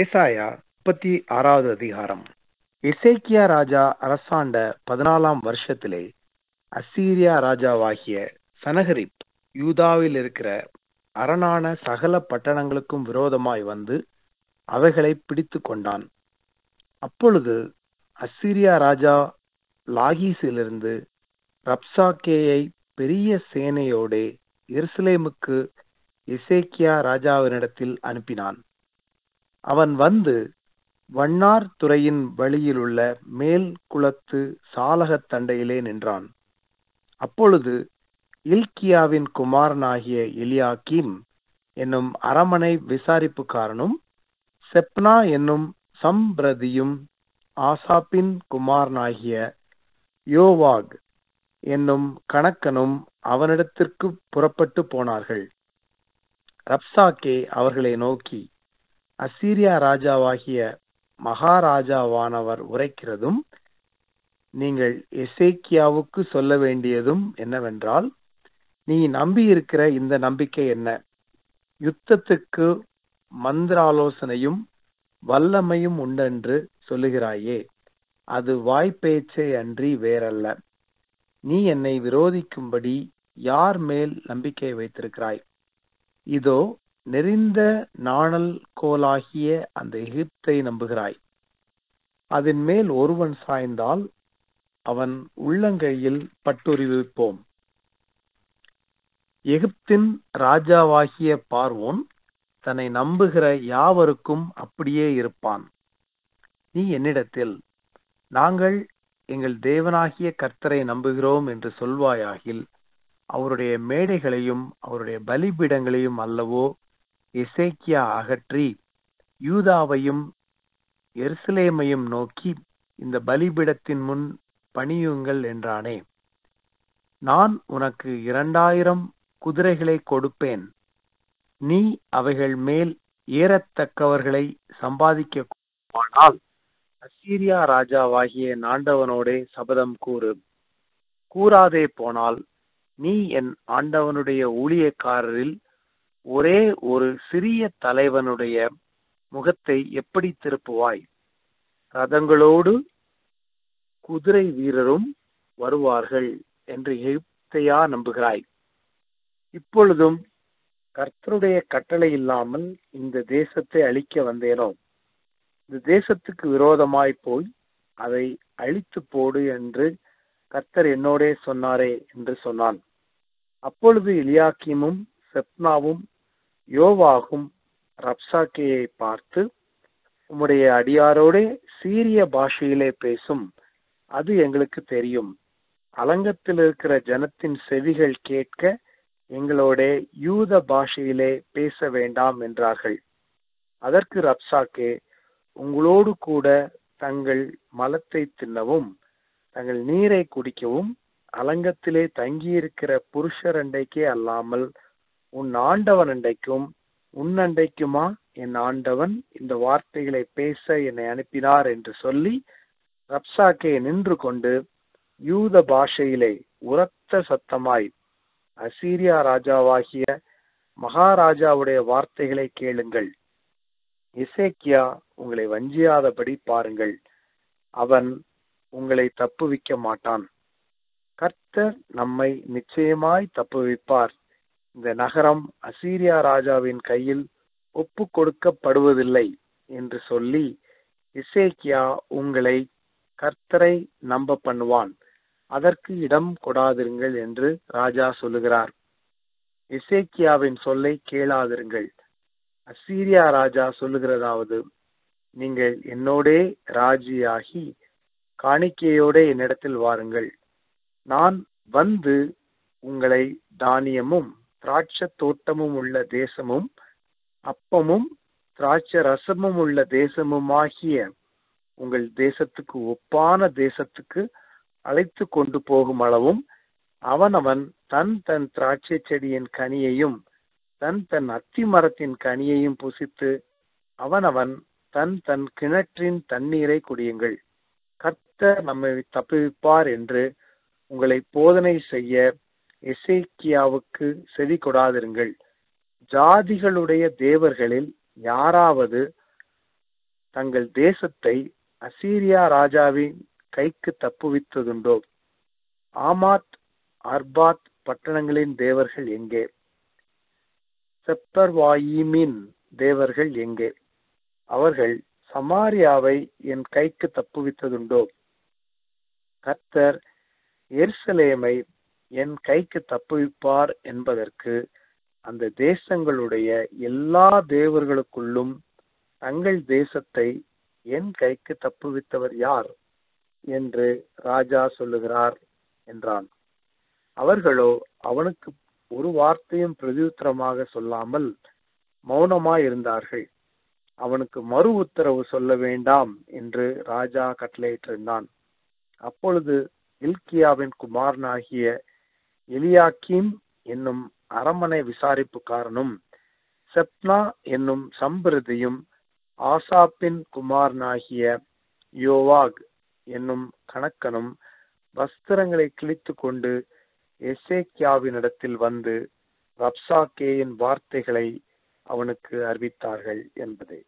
ஏசாயா முப்பத்தி ஆறாவது அதிகாரம். எசேக்கியா ராஜா அரசாண்ட பதினாலாம் வருஷத்திலே அசீரியா ராஜாவாகிய சனகரிப் யூதாவில் இருக்கிற அரணான சகல பட்டணங்களுக்கும் விரோதமாய் வந்து அவைகளை பிடித்து கொண்டான். அப்பொழுது அசீரியா ராஜா லாகீஸிலிருந்து ரப்சாக்கேயை பெரிய சேனையோடே எருசலேமுக்கு இசேக்கியா ராஜாவினிடத்தில் அனுப்பினான். அவன் வந்து வண்ணார் துறையின் வழியிலுள்ள மேல் குளத்து சாலகத் தண்டையிலே நின்றான். அப்பொழுது இல்கியாவின் குமாரனாகிய எலியாக்கீம் என்னும் அரமனை விசாரிப்புக்காரனும் செப்னா என்னும் சம்பிரதியும் ஆசாப்பின் குமாரனாகிய யோவாக் என்னும் கணக்கனும் அவனிடத்திற்கு புறப்பட்டு போனார்கள். ரப்சாக்கே அவர்களை நோக்கி அசீரியா ராஜாவாகிய மகாராஜாவானவர் உரைக்கிறதும் நீங்கள் எசேக்கியாவுக்கு சொல்ல வேண்டியதும் என்னவென்றால் நீ நம்பியிருக்கிற இந்த நம்பிக்கை என்ன? யுத்தத்துக்கு மந்திராலோசனையும் வல்லமையும் உண்டென்று சொல்லுகிறாயே அது வாய்ப்பேச்சே அன்றி வேறல்ல. நீ என்னை விரோதிக்கும்படி யார் மேல் நம்பிக்கை வைத்திருக்கிறாய்? இதோ நெறிந்த நாணல் கோலாகிய அந்த எகிப்தை நம்புகிறாய். அதன் மேல் ஒருவன் சாய்ந்தால் அவன் உள்ளங்கையில் பட்டுரிவிப்போம். எகிப்தின் ராஜாவாகிய பார்வோன் தன்னை நம்புகிற யாவருக்கும் அப்படியே இருப்பான். நீ என்னிடத்தில் நாங்கள் எங்கள் தேவனாகிய கர்த்தரை நம்புகிறோம் என்று சொல்வாயாகில் அவருடைய மேடைகளையும் அவருடைய பலிபீடங்களையும் அல்லவோ எசேக்கியா அகற்றி யூதாவையும் எருசலேமையும் நோக்கி இந்த பலிபீடத்தின் முன் பணியுங்கள் என்றானே. நான் உனக்கு இரண்டாயிரம் குதிரைகளை கொடுப்பேன். நீ அவைகள் மேல் ஏறத்தக்கவர்களை சம்பாதிக்கமானால் அசீரியா ராஜாவாகிய ஆண்டவனோடே சபதம் கூறு. கூறாதே போனால் நீ என் ஆண்டவனுடைய ஊழியக்காரரில் ஒரே ஒரு சிறிய தலைவனுடைய முகத்தை எப்படி திருப்புவாய்? ரதங்களோடு குதிரை வீரரும் வருவார்கள் என்று எகிப்தையா நம்புகிறாய். இப்பொழுதும் கர்த்தருடைய கட்டளை இல்லாமல் இந்த தேசத்தை அழிக்க வந்தேனோ? இந்த தேசத்துக்கு விரோதமாய் போய் அதை அழித்து போடு என்று கர்த்தர் என்னோடே சொன்னாரே என்று சொன்னான். அப்பொழுது இலியாக்கியமும் செப்னாவும் யோவாகும் ரப்சாக்கேயை பார்த்து உம்முடைய அடியாரோடே சீரிய பாஷையிலே பேசும். அது எங்களுக்கு தெரியும். அலங்கத்தில் இருக்கிற ஜனத்தின் செவிகள் கேட்க எங்களோட யூத பாஷையிலே பேச வேண்டாம் என்றார்கள். அதற்கு ரப்சாக்கே உங்களோடு கூட தங்கள் மலத்தை தின்னவும் தங்கள் நீரை குடிக்கவும் அலங்கத்திலே தங்கியிருக்கிற புருஷர் அண்டைக்கே அல்லாமல் உன் ஆண்டவன் அண்டைக்கும் உன் அண்டைக்குமா என் ஆண்டவன் இந்த வார்த்தைகளை பேச என்னை அனுப்பினார் என்று சொல்லி ரப்சாக்கே நின்று கொண்டு யூத பாஷையிலே உரத்த சத்தமாய் அசீரியா ராஜாவாகிய மகாராஜாவுடைய வார்த்தைகளை கேளுங்கள். இசேக்கியா உங்களை வஞ்சியாதபடி பாருங்கள். அவன் உங்களை தப்புவிக்க மாட்டான். கர்த்தர் நம்மை நிச்சயமாய் தப்புவிப்பார். இந்த நகரம் அசீரியா ராஜாவின் கையில் ஒப்பு கொடுக்கப்படுவதில்லை என்று சொல்லி இசேக்கியா உங்களை கர்த்தரை நம்ப பண்ணுவான். அதற்கு இடம் கொடாதிருங்கள் என்று ராஜா சொல்லுகிறார். இசேக்கியாவின் சொல்லை கேளாதிருங்கள். அசீரியா ராஜா சொல்லுகிறதாவது நீங்கள் என்னோடே ராஜியாகி காணிக்கையோட என்னிடத்தில் வாருங்கள். நான் வந்து உங்களை தானியமும் திராட்சை தோட்டமும் உள்ள தேசமும் அப்பமும் திராட்சை ரசமும் உள்ள தேசமுமாகிய உங்கள் தேசத்துக்கு ஒப்பான தேசத்துக்கு அழைத்து கொண்டு போகும் அளவும் அவனவன் தன் தன் திராட்சை செடியின் கனியையும் தன் தன் அத்தி மரத்தின் கனியையும் புசித்து அவனவன் தன் தன் கிணற்றின் தண்ணீரை குடியுங்கள். கர்த்தர் நம்மை தப்புவிப்பார் என்று உங்களை போதனை செய்ய எசேக்கியாவுக்கு செவி கொடாதிருங்கள். ஜாதிகளுடைய தேவர்களில் யாராவது தங்கள் தேசத்தை அசீரியா ராஜாவின் கைக்கு தப்புவித்ததுண்டோ? ஆமாத் அர்பாத் பட்டணங்களின் தேவர்கள் எங்கே? செப்பர்வாயிமின் தேவர்கள் எங்கே? அவர்கள் சமாரியாவை என் கைக்கு தப்புவித்ததுண்டோ? கர்த்தர் எருசலேமை என் கைக்கு தப்புவிப்பார் என்பதற்கு அந்த தேசங்களுடைய எல்லா தேவர்களுக்குள்ளும் தங்கள் தேசத்தை என் கைக்கு தப்புவித்தவர் யார்? என்று ராஜா சொல்லுகிறார் என்றான். அவர்களோ அவனுக்கு ஒரு வார்த்தையும் பிரதியுத்தரமாக சொல்லாமல் மௌனமாயிருந்தார்கள். அவனுக்கு மறு உத்தரவு சொல்ல வேண்டாம் என்று ராஜா கட்டளையிட்டிருந்தான். அப்பொழுது இல்கியாவின் குமாரனாகிய எலியாக்கீம் என்னும் அரமனை விசாரிப்புக்காரனும் செப்னா என்னும் சம்பிரதியும் ஆசாப்பின் குமாரனாகிய யோவாக் என்னும் கணக்கனும் வஸ்திரங்களை கிழித்து கொண்டு எசேக்கியாவினிடத்தில் வந்து ரப்சாக்கேயின் வார்த்தைகளை அவனுக்கு அறிவித்தார்கள் என்பதே.